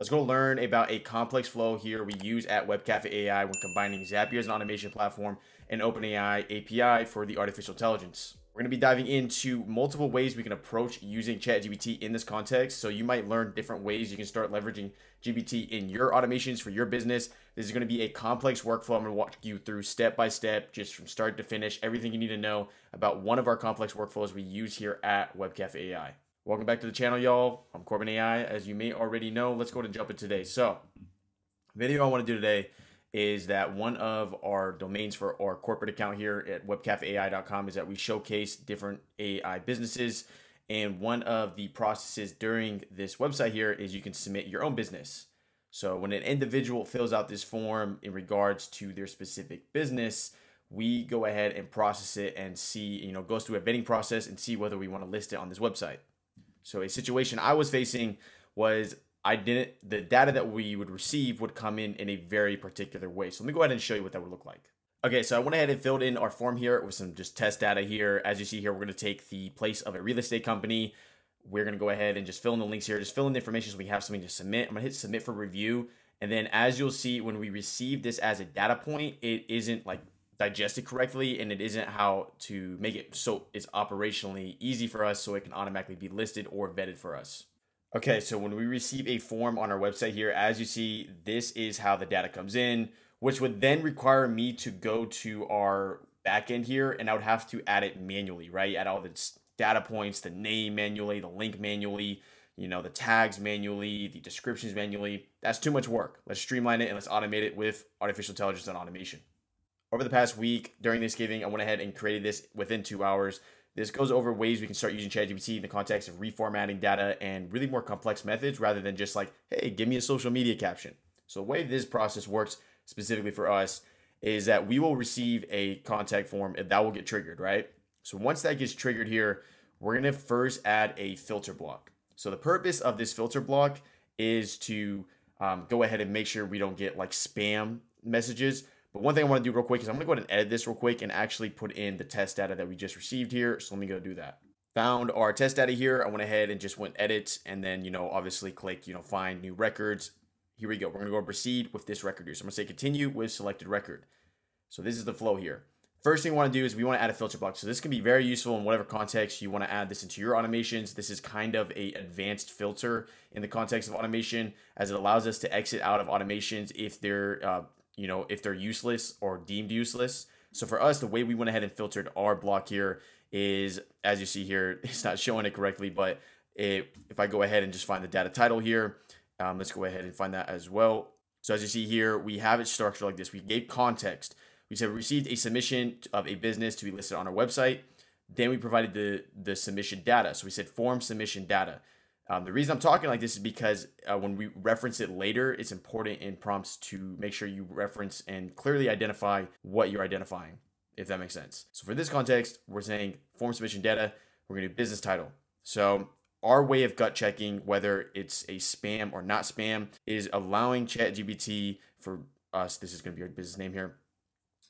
Let's go learn about a complex flow here we use at WebCafe AI when combining Zapier as an automation platform and OpenAI API for the artificial intelligence. We're going to be diving into multiple ways we can approach using ChatGPT in this context. So you might learn different ways you can start leveraging GPT in your automations for your business. This is going to be a complex workflow. I'm going to walk you through step by step, just from start to finish, everything you need to know about one of our complex workflows we use here at WebCafe AI. Welcome back to the channel, y'all. I'm Corbin AI. As you may already know, let's go ahead and jump in today. So, video I want to do today is that one of our domains for our corporate account here at webcafeai.com is that we showcase different AI businesses. And one of the processes during this website here is you can submit your own business. So when an individual fills out this form in regards to their specific business, we go ahead and process it and see, you know, goes through a vetting process and see whether we want to list it on this website. So a situation I was facing was I didn't the data that we would receive would come in in a very particular way. So let me go ahead and show you what that would look like. Okay, so I went ahead and filled in our form here with some just test data here. As you see here, we're going to take the place of a real estate company. We're going to go ahead and just fill in the links here, just fill in the information so we have something to submit. I'm going to hit submit for review. And then as you'll see, when we receive this as a data point, it isn't like digested correctly and it isn't how to make it so it's operationally easy for us so it can automatically be listed or vetted for us. Okay, so when we receive a form on our website here, as you see, this is how the data comes in, which would then require me to go to our backend here and I would have to add it manually, right? Add all the data points, the name manually, the link manually, you know, the tags manually, the descriptions manually. That's too much work. Let's streamline it and let's automate it with artificial intelligence and automation. Over the past week during Thanksgiving, I went ahead and created this within two hours. This goes over ways we can start using ChatGPT in the context of reformatting data and really more complex methods rather than just like, hey, give me a social media caption. So the way this process works specifically for us is that we will receive a contact form and that will get triggered, right? So once that gets triggered here, we're gonna first add a filter block. So the purpose of this filter block is to um, go ahead and make sure we don't get like spam messages but one thing I want to do real quick is I'm going to go ahead and edit this real quick and actually put in the test data that we just received here. So let me go do that. Found our test data here. I went ahead and just went edit and then, you know, obviously click, you know, find new records. Here we go. We're going to go proceed with this record here. So I'm going to say continue with selected record. So this is the flow here. First thing we want to do is we want to add a filter block. So this can be very useful in whatever context you want to add this into your automations. This is kind of a advanced filter in the context of automation as it allows us to exit out of automations if they're uh, you know, if they're useless or deemed useless. So for us, the way we went ahead and filtered our block here is, as you see here, it's not showing it correctly, but it, if I go ahead and just find the data title here, um, let's go ahead and find that as well. So as you see here, we have it structured like this. We gave context. We said we received a submission of a business to be listed on our website. Then we provided the, the submission data. So we said form submission data. Um, the reason I'm talking like this is because uh, when we reference it later, it's important in prompts to make sure you reference and clearly identify what you're identifying, if that makes sense. So for this context, we're saying form submission data, we're gonna do business title. So our way of gut checking whether it's a spam or not spam is allowing ChatGPT for us, this is gonna be our business name here,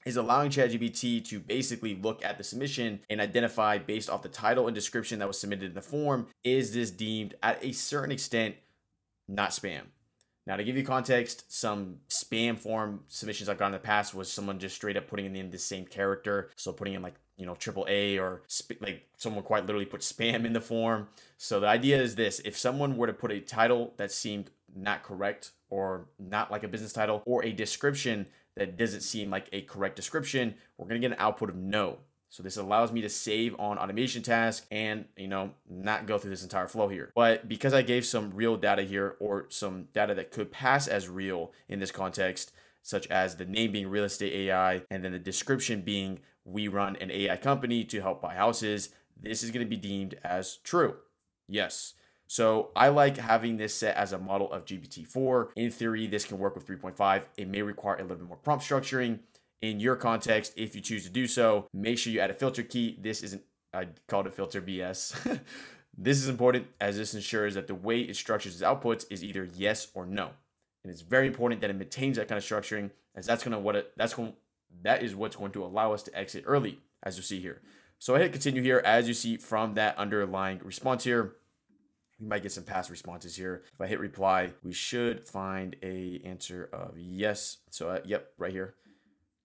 is allowing ChatGPT to basically look at the submission and identify based off the title and description that was submitted in the form, is this deemed at a certain extent not spam? Now, to give you context, some spam form submissions I've gotten in the past was someone just straight up putting in the same character. So putting in like, you know, triple A or like someone quite literally put spam in the form. So the idea is this if someone were to put a title that seemed not correct or not like a business title or a description that doesn't seem like a correct description, we're to get an output of no. So this allows me to save on automation task and, you know, not go through this entire flow here. But because I gave some real data here or some data that could pass as real in this context, such as the name being real estate AI and then the description being we run an AI company to help buy houses, this is going to be deemed as true. Yes. So I like having this set as a model of GPT-4. In theory, this can work with 3.5. It may require a little bit more prompt structuring. In your context, if you choose to do so, make sure you add a filter key. This isn't, I called it filter BS. this is important as this ensures that the way it structures its outputs is either yes or no. And it's very important that it maintains that kind of structuring as that's to what it, that's going that is what's going to allow us to exit early as you see here. So I hit continue here as you see from that underlying response here We might get some past responses here. If I hit reply, we should find a answer of yes. So uh, yep, right here,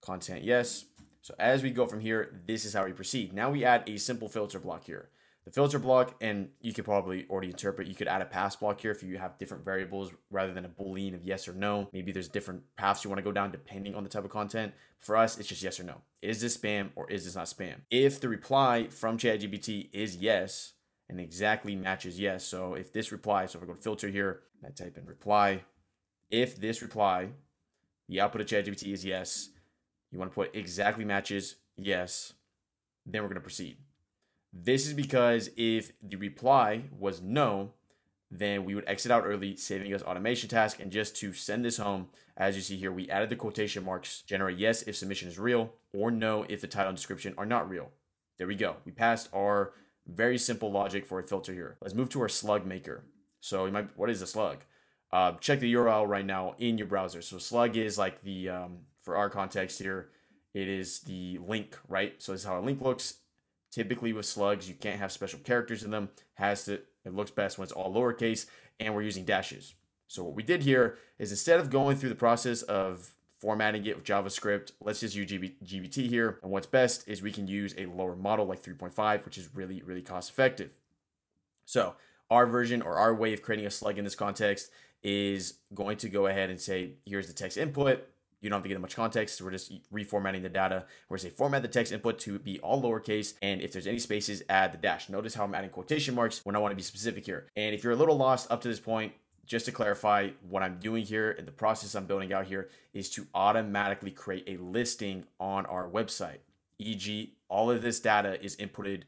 content yes. So as we go from here, this is how we proceed. Now we add a simple filter block here. The filter block, and you could probably already interpret, you could add a path block here if you have different variables rather than a boolean of yes or no. Maybe there's different paths you want to go down depending on the type of content. For us, it's just yes or no. Is this spam or is this not spam? If the reply from ChatGPT is yes, and exactly matches yes. So if this reply, so if I go to filter here, I type in reply, if this reply, the output of ChatGPT is yes, you want to put exactly matches, yes. Then we're going to proceed. This is because if the reply was no, then we would exit out early, saving us automation task. And just to send this home, as you see here, we added the quotation marks, generate yes if submission is real, or no if the title and description are not real. There we go. We passed our very simple logic for a filter here. Let's move to our slug maker. So you might, what is a slug? Uh, check the URL right now in your browser. So slug is like the, um, for our context here, it is the link, right? So this is how a link looks. Typically with slugs, you can't have special characters in them. Has to, it looks best when it's all lowercase and we're using dashes. So what we did here is instead of going through the process of formatting it with JavaScript, let's just use GPT here. And what's best is we can use a lower model like 3.5, which is really, really cost effective. So our version or our way of creating a slug in this context is going to go ahead and say, here's the text input. You don't have to get much context. We're just reformatting the data. We're say format the text input to be all lowercase. And if there's any spaces, add the dash. Notice how I'm adding quotation marks when I want to be specific here. And if you're a little lost up to this point, just to clarify, what I'm doing here and the process I'm building out here is to automatically create a listing on our website. E.g., all of this data is inputted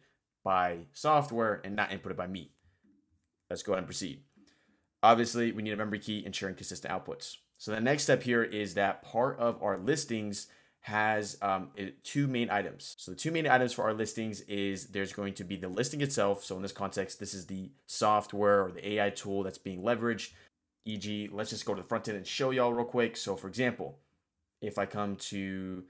by software and not inputted by me. Let's go ahead and proceed. Obviously, we need a memory key ensuring consistent outputs. So the next step here is that part of our listings has um, two main items. So the two main items for our listings is there's going to be the listing itself. So in this context, this is the software or the AI tool that's being leveraged. E.g., let's just go to the front end and show y'all real quick. So for example, if I come to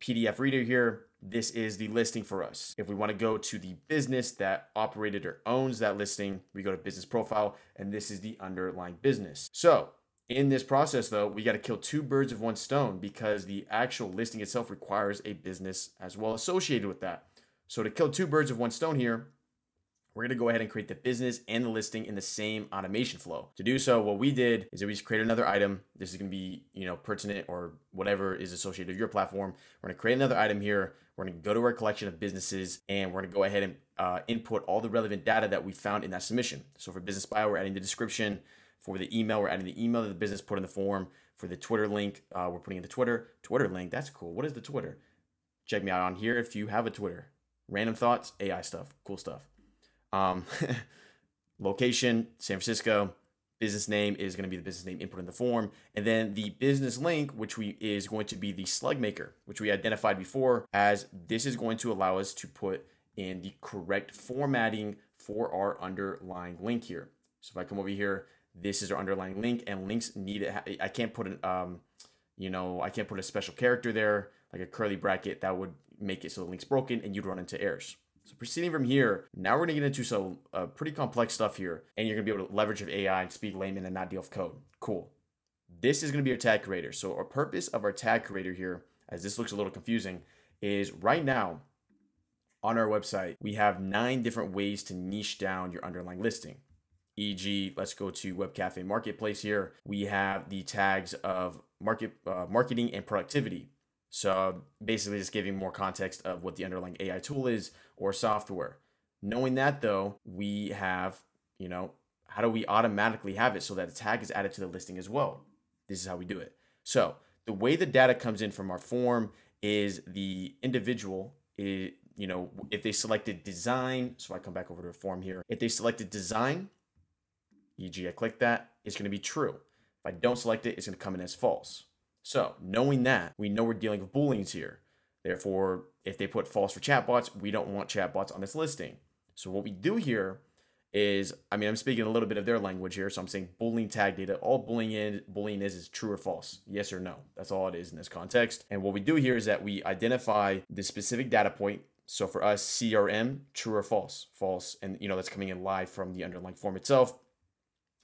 PDF Reader here, this is the listing for us. If we want to go to the business that operated or owns that listing, we go to business profile, and this is the underlying business. So in this process, though, we got to kill two birds with one stone because the actual listing itself requires a business as well associated with that. So to kill two birds with one stone here, we're going to go ahead and create the business and the listing in the same automation flow. To do so, what we did is that we just create another item. This is going to be, you know, pertinent or whatever is associated with your platform. We're going to create another item here. We're going to go to our collection of businesses and we're going to go ahead and uh, input all the relevant data that we found in that submission. So for business bio, we're adding the description, for the email, we're adding the email that the business put in the form. For the Twitter link, uh, we're putting in the Twitter. Twitter link, that's cool. What is the Twitter? Check me out on here if you have a Twitter. Random thoughts, AI stuff, cool stuff. Um, location, San Francisco. Business name is going to be the business name input in the form. And then the business link, which we is going to be the slug maker, which we identified before as this is going to allow us to put in the correct formatting for our underlying link here. So if I come over here, this is our underlying link and links need it. I can't put an, um, you know, I can't put a special character there, like a curly bracket that would make it so the link's broken and you'd run into errors. So proceeding from here, now we're gonna get into some uh, pretty complex stuff here, and you're gonna be able to leverage of AI and speak layman and not deal with code. Cool. This is gonna be our tag creator. So our purpose of our tag creator here, as this looks a little confusing, is right now on our website, we have nine different ways to niche down your underlying listing e.g., let's go to Web Cafe Marketplace here. We have the tags of market uh, marketing and productivity. So basically just giving more context of what the underlying AI tool is or software. Knowing that though, we have, you know, how do we automatically have it so that a tag is added to the listing as well? This is how we do it. So the way the data comes in from our form is the individual is, you know, if they selected design, so I come back over to a form here. If they selected design, e.g. I click that, it's going to be true. If I don't select it, it's going to come in as false. So knowing that, we know we're dealing with booleans here. Therefore, if they put false for chatbots, we don't want chatbots on this listing. So what we do here is, I mean, I'm speaking a little bit of their language here. So I'm saying boolean tag data. All boolean, in, boolean is is true or false, yes or no. That's all it is in this context. And what we do here is that we identify the specific data point So for us, CRM, true or false? False. And you know, that's coming in live from the underlying form itself.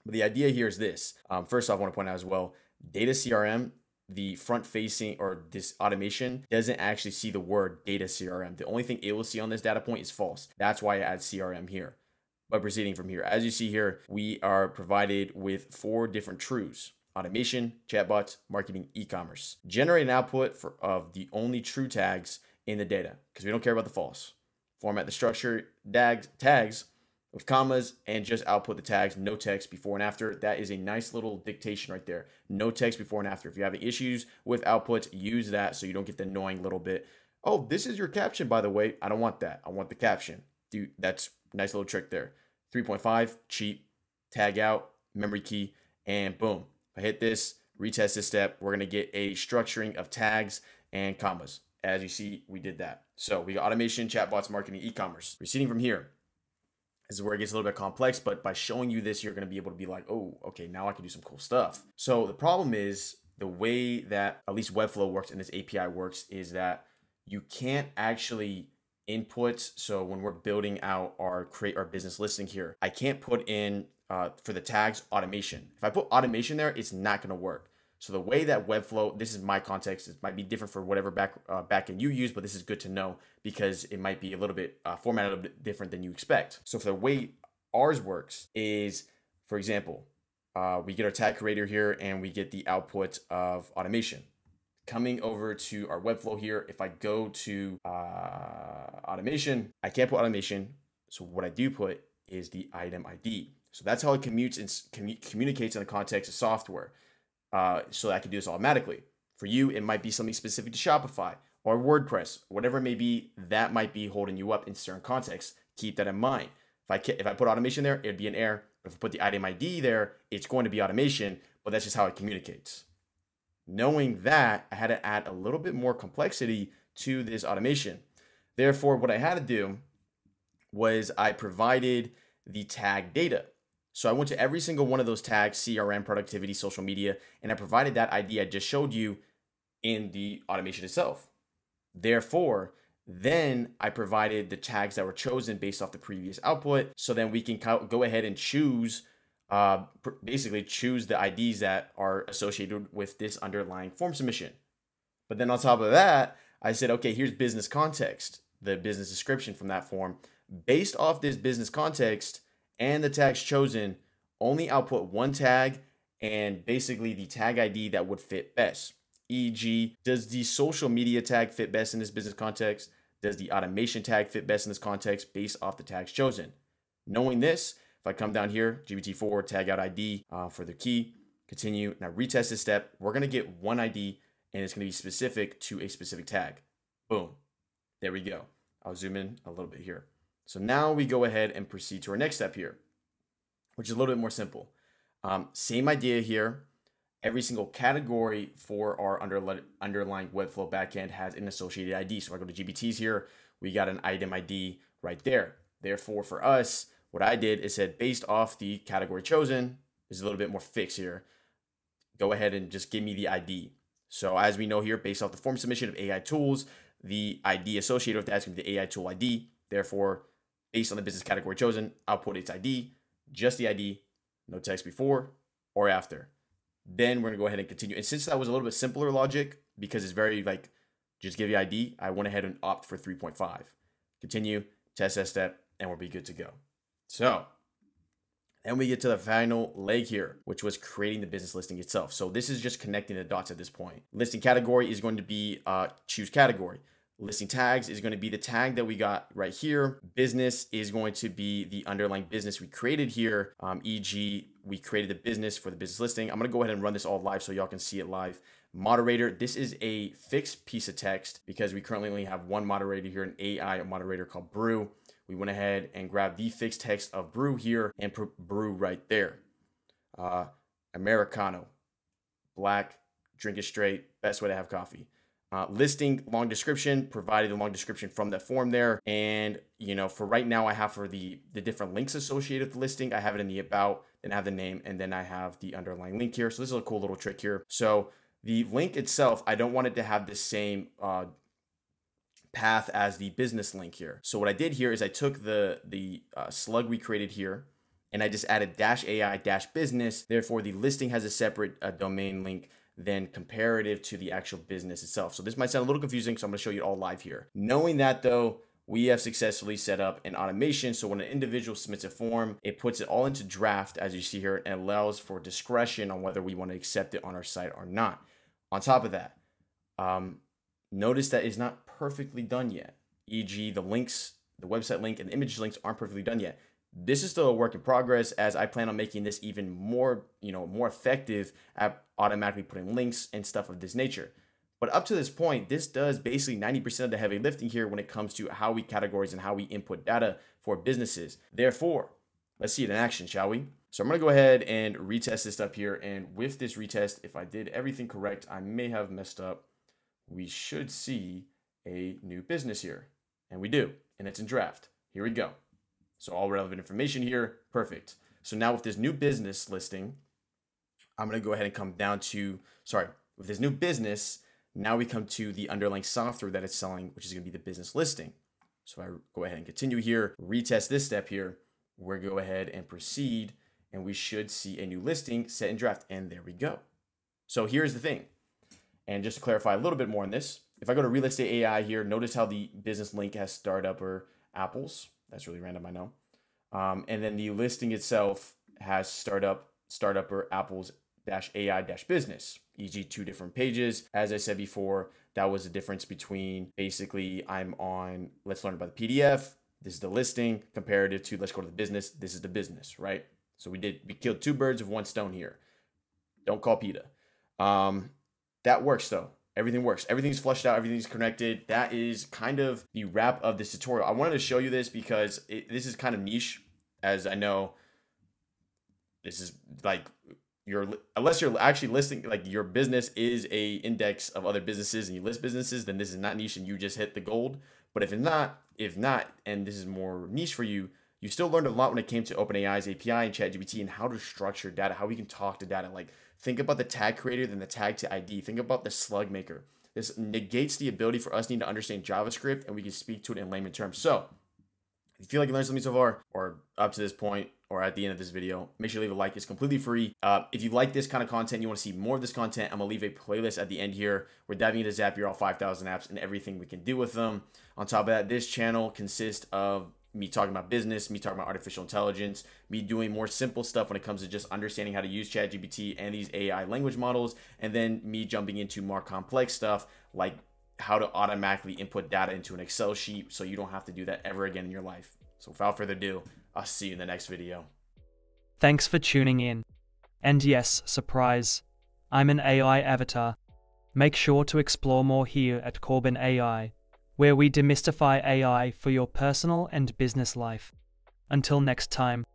But the idea here is this. Um, first off, I want to point out as well, data CRM, the front facing or this automation doesn't actually see the word data CRM. The only thing it will see on this data point is false. That's why I add CRM here. But proceeding from here, as you see here, we are provided with four different truths automation, chatbots, marketing, e-commerce. Generate an output for, of the only true tags in the data because we don't care about the false. Format the structure tags, tags with commas and just output the tags, no text before and after. That is a nice little dictation right there. No text before and after. If you're having issues with outputs, use that so you don't get the annoying little bit. Oh, this is your caption, by the way. I don't want that. I want the caption. Dude, that's nice little trick there. 3.5, cheap, tag out, memory key, and boom. If I hit this, retest this step, we're gonna get a structuring of tags and commas. As you see, we did that. So we got automation, chatbots, marketing, e-commerce. Proceeding from here, this is where it gets a little bit complex, but by showing you this, you're going to be able to be like, oh, okay, now I can do some cool stuff. So the problem is the way that at least Webflow works and this API works is that you can't actually input. So when we're building out our create our business listing here, I can't put in uh, for the tags automation. If I put automation there, it's not going to work. So the way that Webflow, this is my context, it might be different for whatever back uh, backend you use, but this is good to know because it might be a little bit uh, formatted a little bit different than you expect. So for the way ours works is, for example, uh, we get our tag creator here and we get the output of automation. Coming over to our Webflow here, if I go to uh, automation, I can't put automation. So what I do put is the item ID. So that's how it commutes and commu communicates in the context of software uh, so I can do this automatically. For you, it might be something specific to Shopify or WordPress, whatever it may be, that might be holding you up in certain contexts. Keep that in mind. If I if I put automation there, it'd be an error. If I put the item ID there, it's going to be automation, but that's just how it communicates. Knowing that, I had to add a little bit more complexity to this automation. Therefore, what I had to do was I provided the tag data. So I went to every single one of those tags, CRM, productivity, social media, and I provided that ID I just showed you in the automation itself. Therefore, then I provided the tags that were chosen based off the previous output. So then we can go ahead and choose, uh, basically choose the IDs that are associated with this underlying form submission. But then on top of that, I said, okay, here's business context, the business description from that form. Based off this business context, and the tags chosen only output one tag and basically the tag ID that would fit best. E.g., does the social media tag fit best in this business context? Does the automation tag fit best in this context based off the tags chosen? Knowing this, if I come down here, GPT-4, tag out ID uh, for the key, continue. Now retest this step. We're going to get one ID and it's going to be specific to a specific tag. Boom. There we go. I'll zoom in a little bit here. So now we go ahead and proceed to our next step here, which is a little bit more simple. Um, same idea here. Every single category for our under, underlying Webflow backend has an associated ID. So I go to GPTs here, we got an item ID right there. Therefore, for us, what I did is said based off the category chosen, is a little bit more fixed here. Go ahead and just give me the ID. So as we know here, based off the form submission of AI tools, the ID associated with that is going to be the AI tool ID. Therefore, based on the business category chosen, output its ID, just the ID, no text before or after. Then we're gonna go ahead and continue. And since that was a little bit simpler logic, because it's very like just give you ID, I went ahead and opt for 3.5. Continue, test that step, and we'll be good to go. So then we get to the final leg here, which was creating the business listing itself. So this is just connecting the dots at this point. Listing category is going to be uh, choose category. Listing tags is going to be the tag that we got right here. Business is going to be the underlying business we created here. Um, e.g., we created the business for the business listing. I'm going to go ahead and run this all live so y'all can see it live. Moderator, this is a fixed piece of text because we currently only have one moderator here, an AI moderator called Brew. We went ahead and grabbed the fixed text of Brew here and Brew right there. Uh, Americano, black, drink it straight, best way to have coffee. Uh, listing long description, provided the long description from that form there. And, you know, for right now, I have for the, the different links associated with the listing, I have it in the about, then have the name, and then I have the underlying link here. So this is a cool little trick here. So the link itself, I don't want it to have the same uh, path as the business link here. So what I did here is I took the, the uh, slug we created here and I just added dash AI dash business. Therefore, the listing has a separate uh, domain link than comparative to the actual business itself. So this might sound a little confusing, so I'm gonna show you all live here. Knowing that though, we have successfully set up an automation. So when an individual submits a form, it puts it all into draft, as you see here, and allows for discretion on whether we want to accept it on our site or not. On top of that, um, notice that it's not perfectly done yet. E.g., the links, the website link, and the image links aren't perfectly done yet. This is still a work in progress as I plan on making this even more, you know, more effective at automatically putting links and stuff of this nature. But up to this point, this does basically 90% of the heavy lifting here when it comes to how we categorize and how we input data for businesses. Therefore, let's see it in action, shall we? So I'm gonna go ahead and retest this up here. And with this retest, if I did everything correct, I may have messed up. We should see a new business here. And we do, and it's in draft. Here we go. So all relevant information here, perfect. So now with this new business listing, I'm gonna go ahead and come down to, sorry, with this new business, now we come to the underlying software that it's selling, which is going to be the business listing. So I go ahead and continue here, retest this step here. We're go ahead and proceed, and we should see a new listing set in draft. And there we go. So here's the thing. And just to clarify a little bit more on this, if I go to Real Estate AI here, notice how the business link has startup or apples. That's really random, I know. Um, and then the listing itself has startup, startup or apples dash AI dash business, e.g., two different pages. As I said before, that was the difference between basically I'm on let's learn about the PDF. This is the listing comparative to let's go to the business. This is the business, right? So we did we killed two birds with one stone here. Don't call PETA. Um, that works though. Everything works. Everything's flushed out. Everything's connected. That is kind of the wrap of this tutorial. I wanted to show you this because it, this is kind of niche, as I know this is like you're unless you're actually listing like your business is a index of other businesses and you list businesses then this is not niche and you just hit the gold but if it's not if not and this is more niche for you you still learned a lot when it came to OpenAI's API and ChatGPT and how to structure data how we can talk to data like think about the tag creator then the tag to ID think about the slug maker this negates the ability for us need to understand JavaScript and we can speak to it in layman terms so if you feel like you learned something so far or up to this point or at the end of this video, make sure you leave a like. It's completely free. Uh, if you like this kind of content, you want to see more of this content, I'm to leave a playlist at the end here. We're diving into Zapier, all 5,000 apps, and everything we can do with them. On top of that, this channel consists of me talking about business, me talking about artificial intelligence, me doing more simple stuff when it comes to just understanding how to use ChatGPT and these AI language models, and then me jumping into more complex stuff like how to automatically input data into an Excel sheet so you don't have to do that ever again in your life. So without further ado, I'll see you in the next video. Thanks for tuning in. And yes, surprise, I'm an AI avatar. Make sure to explore more here at Corbin AI, where we demystify AI for your personal and business life. Until next time.